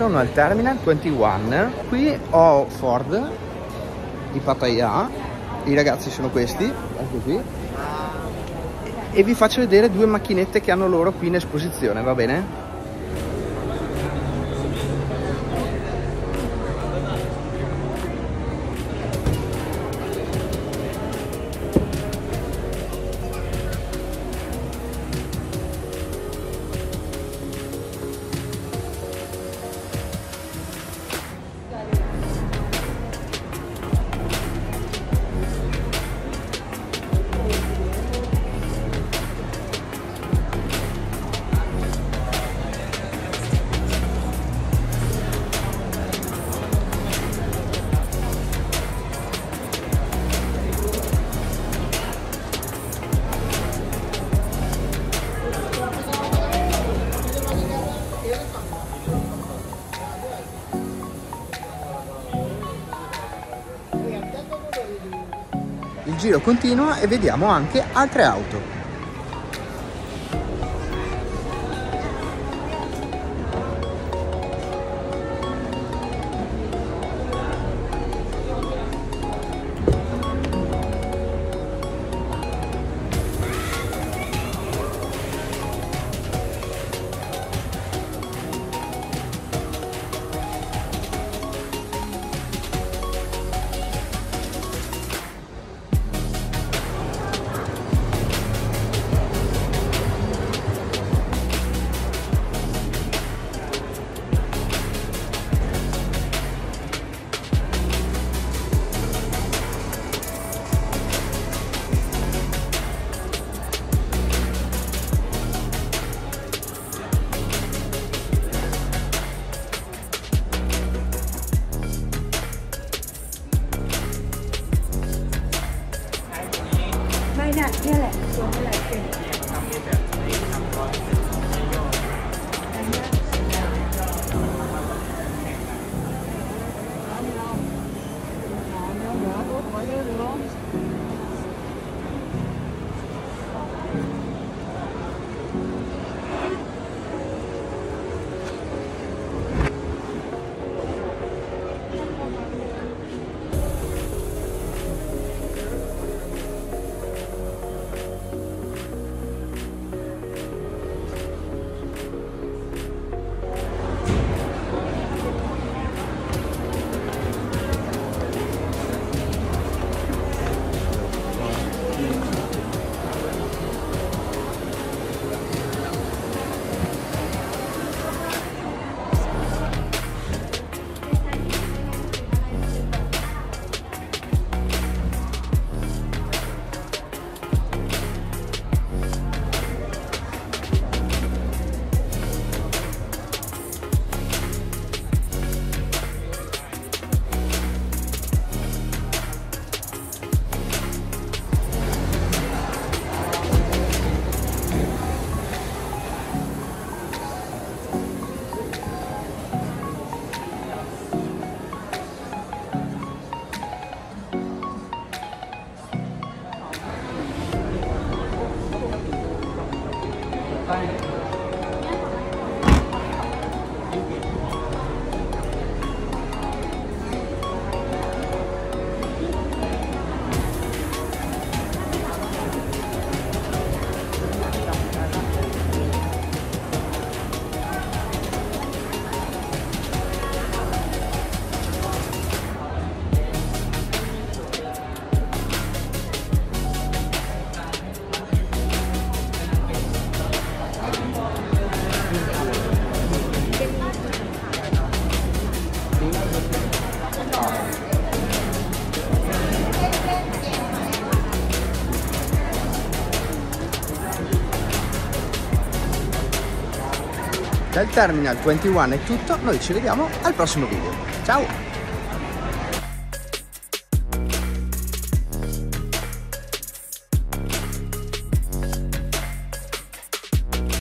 sono al Terminal 21. Qui ho Ford di Pattaya. I ragazzi sono questi, ecco qui. E vi faccio vedere due macchinette che hanno loro qui in esposizione, va bene? Giro continua e vediamo anche altre auto. เนี่ยเนี่แหละสวมไปหลายเส้น Bye. Dal Terminal 21 è tutto, noi ci vediamo al prossimo video. Ciao!